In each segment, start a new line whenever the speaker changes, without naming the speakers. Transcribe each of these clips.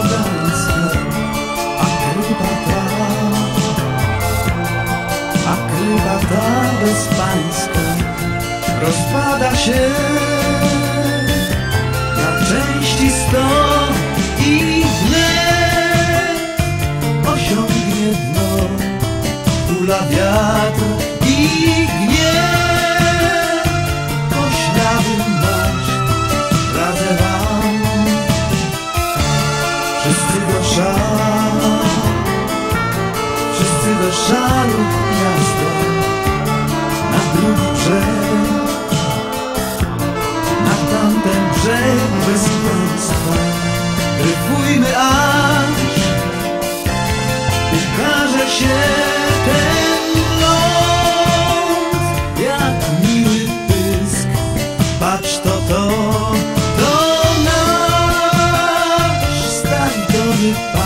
slovească a clipa ta. A clipa ta vespanscă Rozpada się do szalu miasta na drugi brzeg. Na tamten brzeg bez państwa. Dryfujmy aż ukaże się ten ląd. Jak miły pysk patrz to to to nasz stadiony pas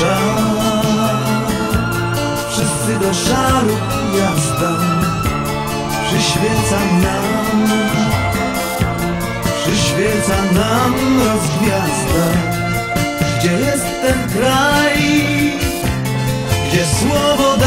Szar, wszyscy do szaru jazda Przyświeca nam, przyświeca nam rozgwiazda. Gdzie jest ten kraj, gdzie słowo